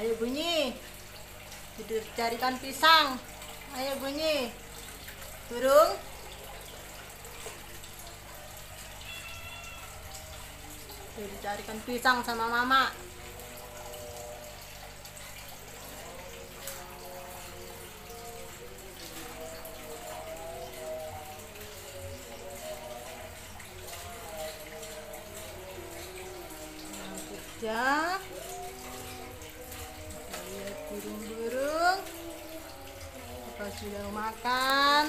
Ayo bunyi. Tidur carikan pisang. Ayo bunyi. Burung. Carikan pisang sama mama. Lihat burung-burung. Apa sudah makan?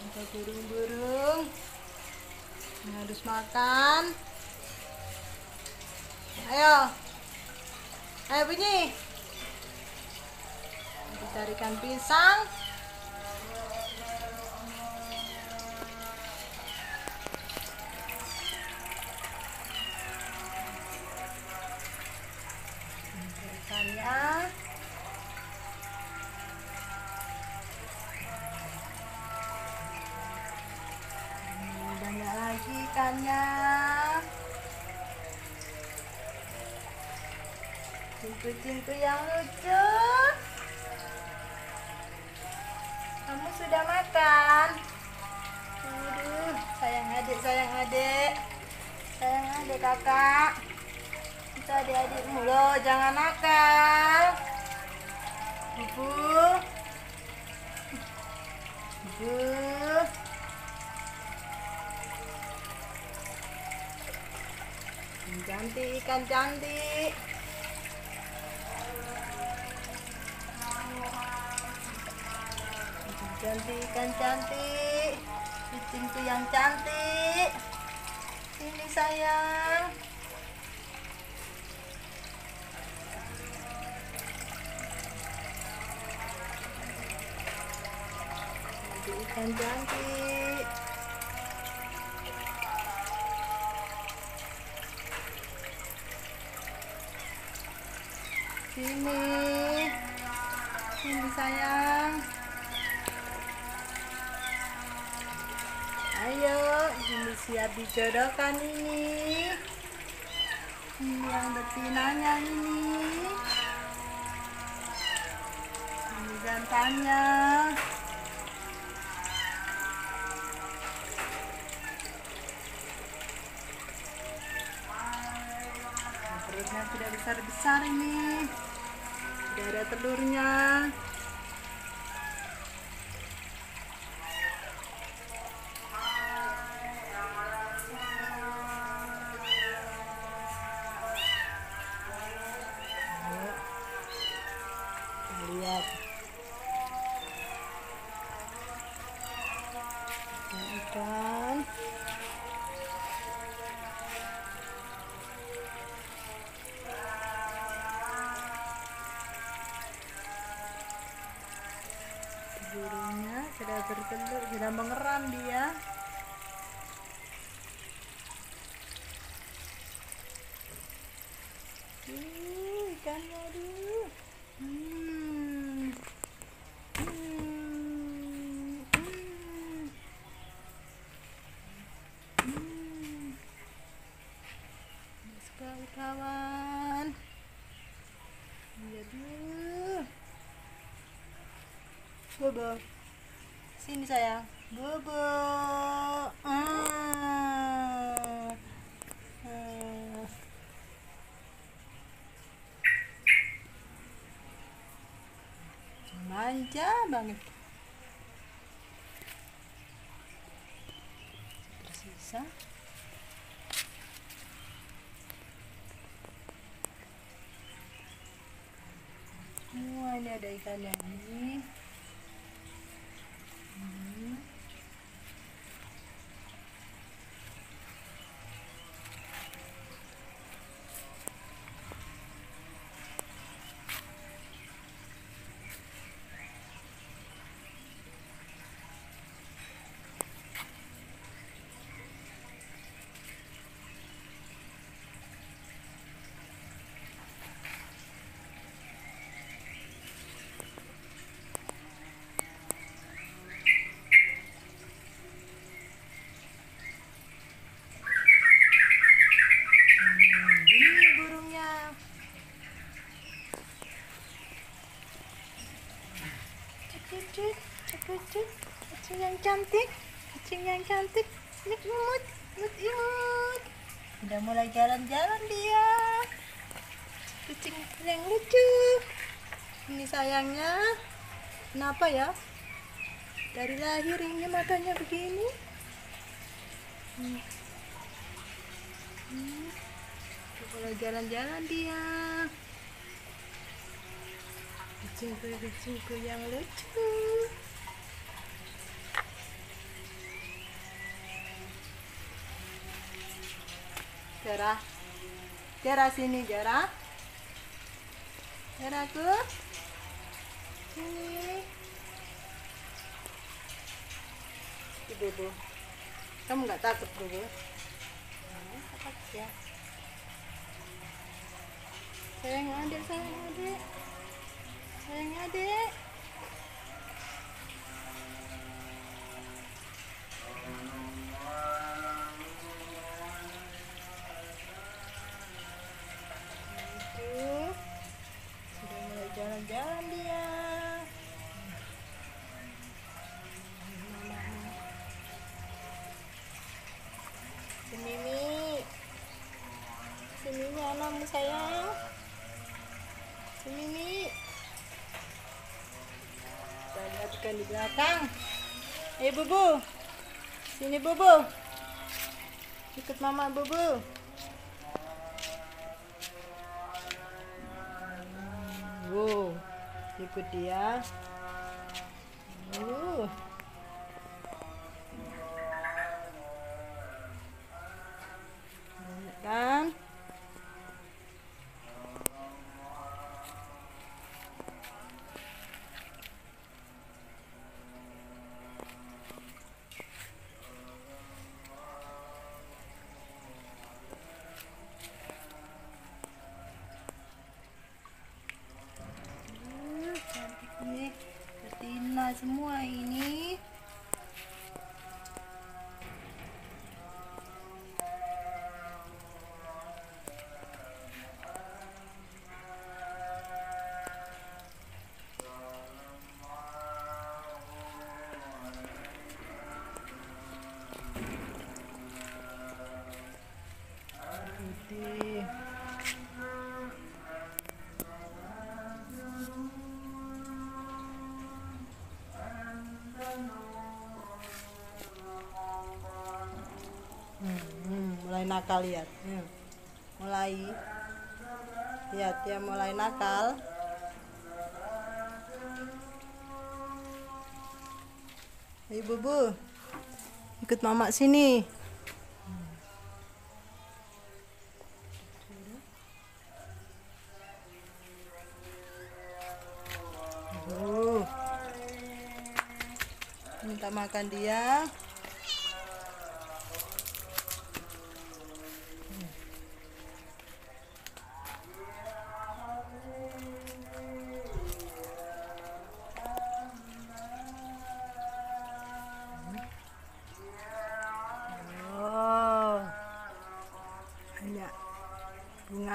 Ada burung-burung harus makan. Ayo, ayo bunyi. Dicarikan pisang. Hmm, Banyak lagi ikannya. Cinku-cinku yang lucu. Kamu sudah makan? Aduh, sayang adik, sayang adik. Sayang adik kakak. Itu adik-adikmu loh, jangan nakal. Ibu. Ibu. Cantik, ikan cantik. Cantik, ikan cantik. Kucingku yang cantik. Sini sayang. Ikan cantik. Sini. Sini sayang. Ayo, ini siap dijodohkan ini. Ini yang betinanya ini. Ini jantannya. Besar-besar ini. Sudah ada telurnya. Dia hmm. Hmm. Hmm. Hmm. Sekali kawan Aduh. Bobo. Sini sayang. Bobo. Ah. Ah. Manja banget. Tersisa. Semua ini ada ikannya ini. Kucing yang cantik kucing yang cantik. Imut imut imut imut. Udah mulai jalan-jalan dia. Kucing yang lucu. Ini sayangnya. Kenapa ya? Dari lahir ini matanya begini. Hmm. Hmm. Mulai jalan-jalan dia. Kucingku kucingku yang lucu Jara Jara sini Jara Jaraku Sini. Di Bobo Kamu nggak takut Bobo? Nah, takut ya Sayang adik, sayang adik. Sayang adik jalan-jalan dia. Si Mimi. Anakmu sayang. Si Mimi. Kita lihatkan di belakang. Eh Bubu. Sini Bubu. Ikut mama Bubu. Wow, ikut dia. Uh. Semua ini. Nakal lihat. Hmm. Mulai lihat dia mulai nakal. Ayo bubu, ikut mama sini. Minta makan dia.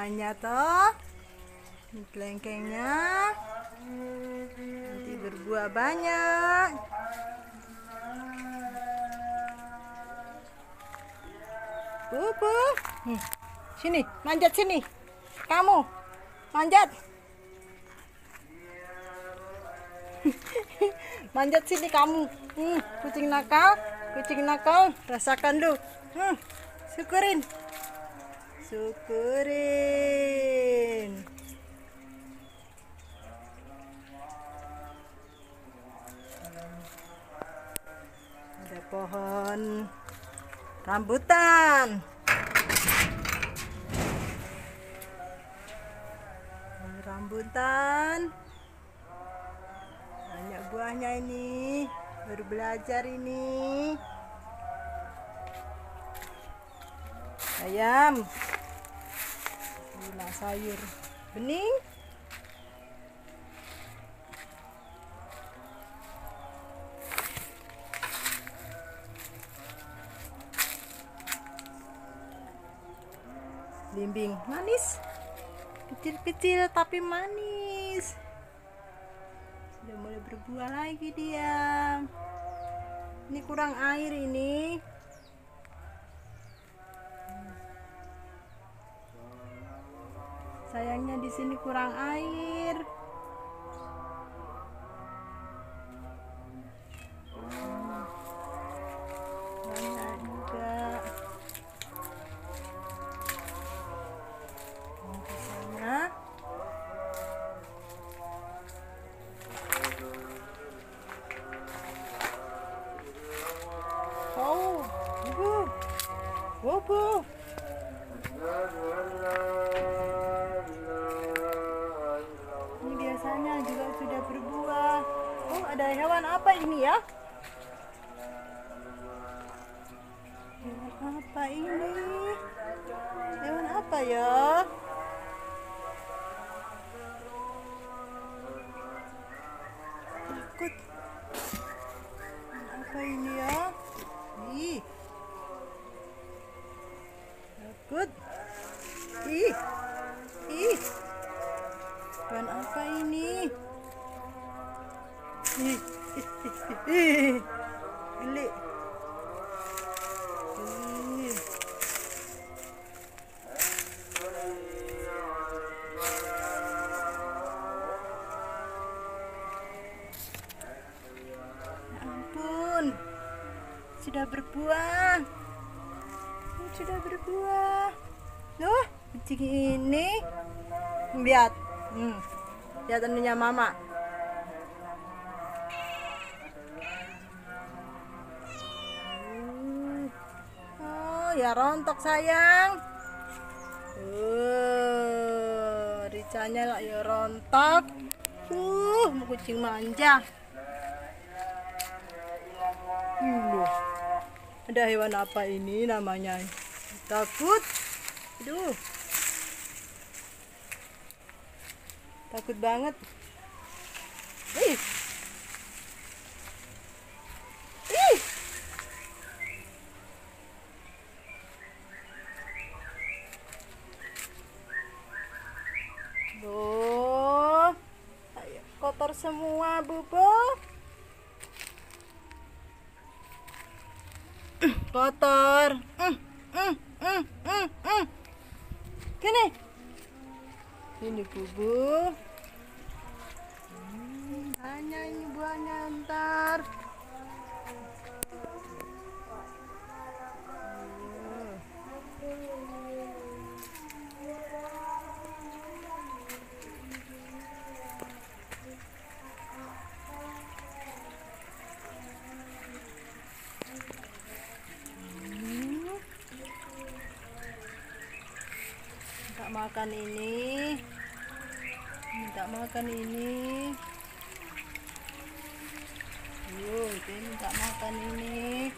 Bunganya toh. Kelengkengnya. Nanti berbuah banyak. Bubu. Sini, manjat sini. Kamu. Manjat. manjat sini kamu. Hmm, kucing nakal, kucing nakal. Rasakan lu. Hmm, syukurin. Syukurin. Ada pohon rambutan. Rambutan. Banyak buahnya ini. Baru belajar ini. Ayam. Gila sayur. Bening. Bimbing manis. Kecil-kecil tapi manis. Sudah mulai berbuah lagi dia. Ini kurang air ini. Sayangnya di sini kurang air. Banyak hewan apa ini ya? Hewan apa ini? Hewan apa ya? Takut. Hewan apa ini ya? Ih. Takut. Ih. Ih. Hewan apa ini? Ih. Ya ampun. Sudah berbuah. Sudah berbuah. Loh, kucing ini. Lihat. Hmm. Lihat anunya mama. Ya rontok sayang. Uh, ricanya lah ya rontok. Uh, mau kucing manja. Loh, ada hewan apa ini namanya? Takut? Aduh. Takut banget. Ih. Ih. Loh. Ayo, kotor semua, Bobo. kotor. Mm, mm, mm, mm. Gini. Ini bubu. Hmm, banyak ini buahnya ntar. Makan ini. Minta makan ini. Yuh, dia minta makan ini